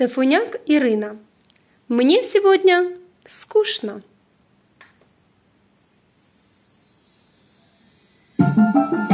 Тефуняк Ирина. Мне сегодня скучно. Thank you.